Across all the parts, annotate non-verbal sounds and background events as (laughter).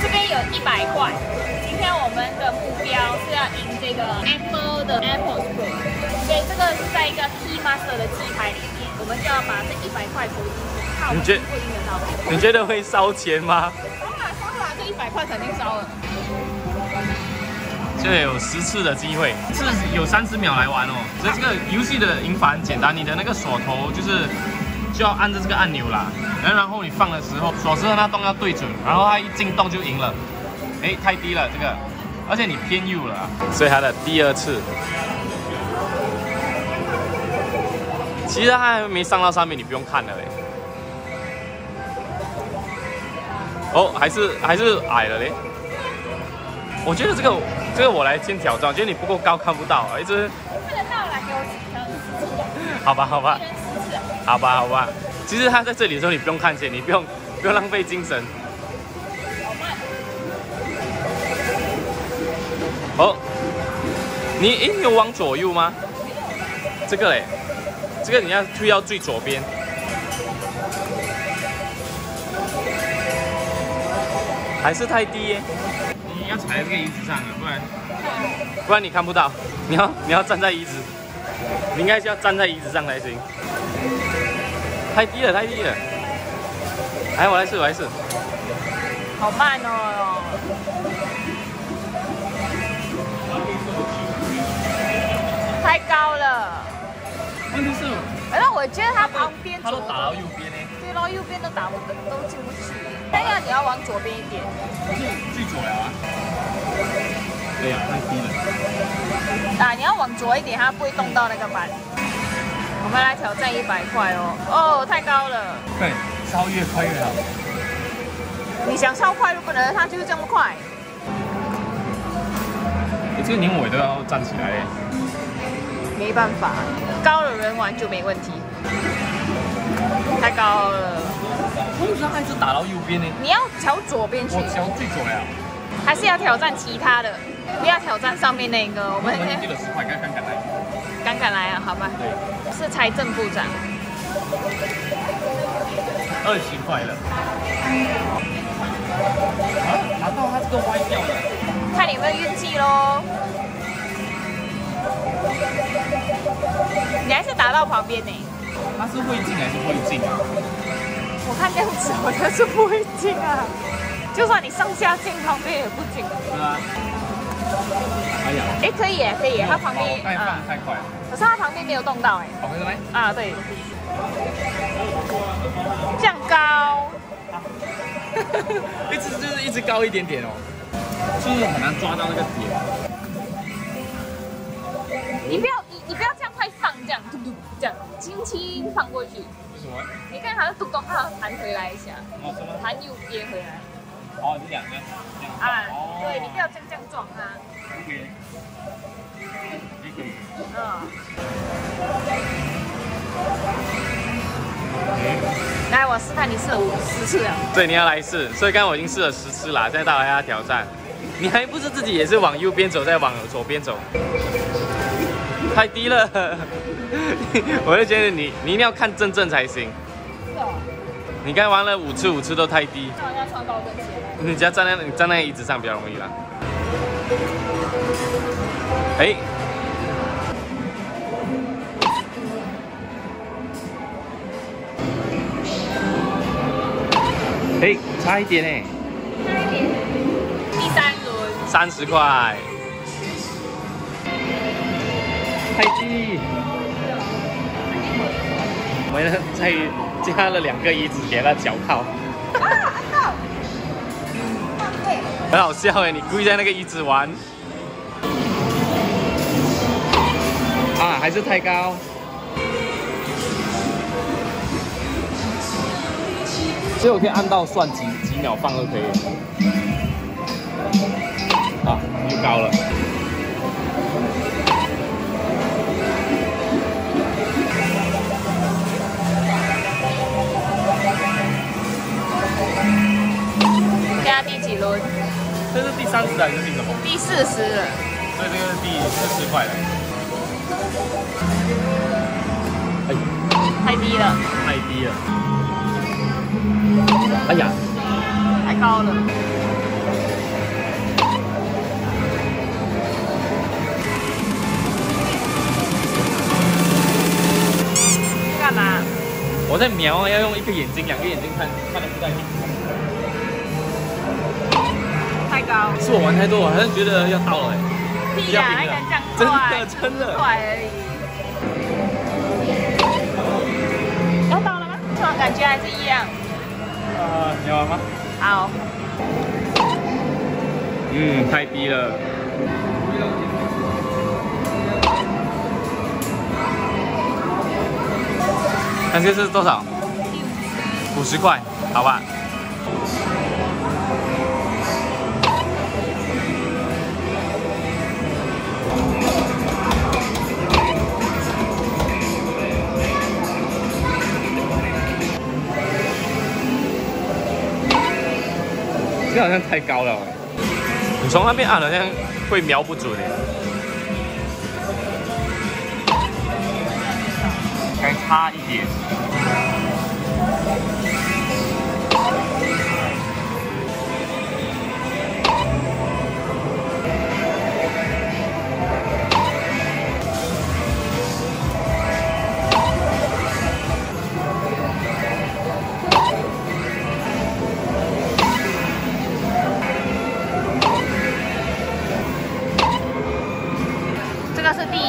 这边有一百块。今天我们的目标是要赢这个 Apple 的 Apple Store，所以这个是在一个 T Master 的机台里面，我们就要把这一百块投进去，看我们你觉得到。你觉得会烧钱吗？烧啦烧啦，这一百块肯定烧了。就有十次的机会，是有三十秒来玩哦。所以这个游戏的赢法很简单，你的那个锁头就是就要按着这个按钮啦，然后你放的时候锁匙和那洞要对准，然后它一进洞就赢了。哎，太低了这个，而且你偏右了啊，所以它的第二次。其实它还没上到上面，你不用看了嘞。哦，还是还是矮了嘞。我觉得这个这个我来先挑战，我觉得你不够高看不到，一直看得到啦，给我好吧好吧。好吧好吧。其实他在这里的时候你不用看钱，你不用不用浪费精神。好慢。哦，你诶你有往左右吗？这个嘞，这个你要推到最左边。还是太低耶。你要踩在这个椅子上啊，不然不然你看不到。你要你要站在椅子，你应该是要站在椅子上才行。太低了，太低了。来，我来试，我来试。好慢哦。太高了。问题是，反正我觉得它旁边左他都打到右边到，右边都打不都进不去。哎呀你要往左边一点。可是最左呀啊。对呀、太低了。啊，你要往左一点，它不会动到那个板。我们来挑战一百块哦。哦，太高了。对，烧越快越好。你想超快如果能，它就是这么快。你这个连尾都要站起来。没办法，高的人玩就没问题。太高了，为什么他一直打到右边呢？你要朝左边去我，调最左了。还是要挑战其他的？不要挑战上面那个。我们我们丢了十块，看看看来。敢敢来啊？好吧，对，是财政部长。二十块了。啊，拿到他这个歪掉了。看你有没有运气喽。你还是打到旁边呢。它是会进还是不会进啊？我看这样子好像是不会进啊。就算你上下进，旁边也不进。是啊。哎呀，哎，可以耶，可以耶，它旁边太放啊，太快了。可是它旁边没有动到哎。好，回来。啊，对。这样高，(laughs) 一直就是一直高一点点哦，就是很难抓到那个点。你不要这样轻轻放过去。为什么？你看它嘟咚，它弹回来一下，哦，什么？弹右边回来。哦，你两个。啊，哦对你不要这样这样撞它。OK。你可以。嗯。来，我试探你试了五十次了。对，你要来试。所以刚刚我已经试了十次啦，现在到来要挑战。你还不是自己也是往右边走，再往左边走？太低了，(laughs) 我就觉得你你一定要看正正才行。是哦，你刚才玩了五次，五次都太低。那我要穿高跟鞋。你只要站在你站在椅子上比较容易啦。哎，哎，差一点呢，第三轮，三十块，太低。我们再加了两个椅子给他脚靠，啊，按到。对，很好笑哎，你故意在那个椅子玩。啊，还是太高。所以我可以按到算几几秒放就可以了。啊，又高了。四十了。所以这个是第四十块了。太低了，太低了。哎呀，太高了。干嘛？我在瞄啊，要用一个眼睛、两个眼睛看，看的不太清。太高。是我玩太多，我好像觉得要到了哎。屁呀，那个这样真，的真的。快而已。要到了吗？突然感觉还是一样。啊，你要玩吗？好。嗯，太低了。那这是多少？五十块，好吧。这好像太高了，你从那边按好像会瞄不准诶，还差一点。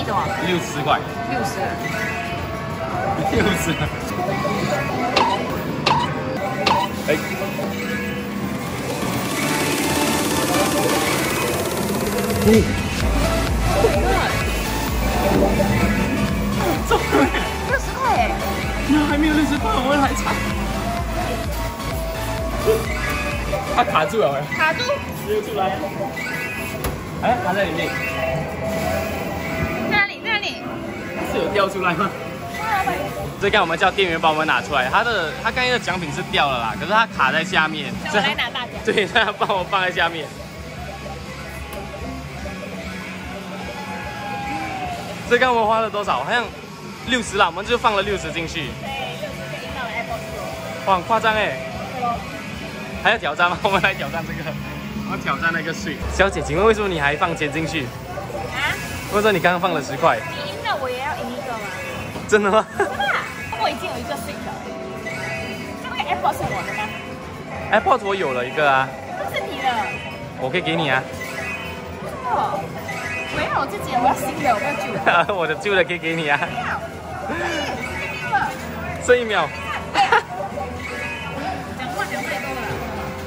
六十块，六十。六十。哎。嗯。中了，六十块哎！那还没有六十块，我还差。它卡住了没？卡住。直接出来。哎，卡在里面。掉出来吗？这刚我们叫店员帮我们拿出来，他的他刚才的奖品是掉了啦，可是他卡在下面。我来拿大奖。(laughs) 对，他帮我放在下面。这刚我们花了多少？好像六十啦，我们就放了六十进去。对，六十就赢到了 Apple Store。哇，很夸张哎！还要挑战吗？(laughs) 我们来挑战这个，我们挑战那个税。小姐，请问为什么你还放钱进去？啊？或者说你刚刚放了十块？你赢了，我也要赢？真的吗？真的，我已经有一个 Switch 了。这个 Apple 是我的吗？Apple 我有了一个啊。这是你的。我可以给你啊。哦。我要我自己，我要新的，我要旧的。(laughs) 我的旧的可以给你啊。不要。剩一秒。讲话讲太多了。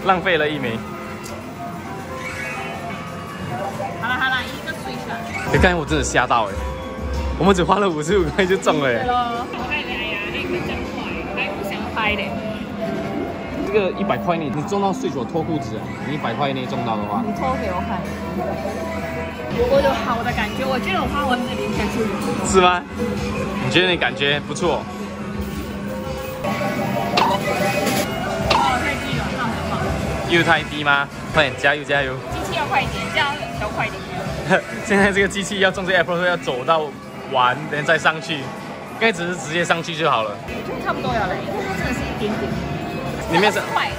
浪费了一枚。好了好了，一个 Switch 了。哎，刚才我真的吓到哎，我们只花了五十五块就中了哎。对咯。我还来呀，那个真快还不想拍嘞。这个一百块内，你中到睡着脱裤子，你一百块内中到的话，你脱给我看。我有好的感觉，我觉得我花完这零下去。是吗？你觉得你感觉不错？哦，太低了。又太低吗？快点加油加油！机器要快一点，这样要快一点。(laughs) 现在这个机器要中这 Apple 要走到完，然后再上去，应该只是直接上去就好了。我觉得差不多了嘞，因为它真的是一点点。里面是块，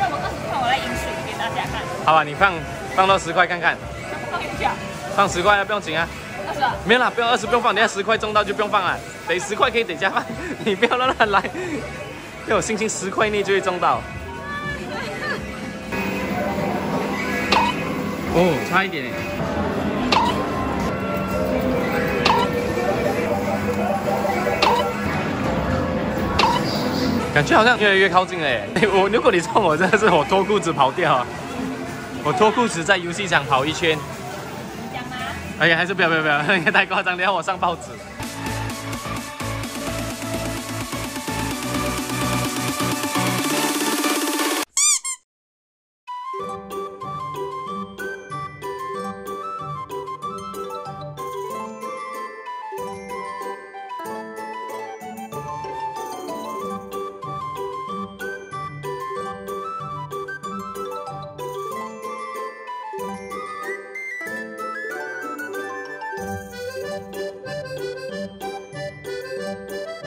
让我二十块，我来饮水给大家看。好吧，你放放到十块看看。放一下。放十块啊，不用紧啊。二十。没有啦，不用二十不用放，等下十块中到就不用放了。等十块可以等下放，(laughs) 你不要乱乱来。要有信心，十块内就会中到。(laughs) 哦，差一点感觉好像越来越靠近了耶！(laughs) 我如果你冲我，真的是我脱裤子跑掉啊！我脱裤子在游戏场跑一圈。哎呀，还是不要不要不要，那个 (laughs) 太夸张，等下我上报纸。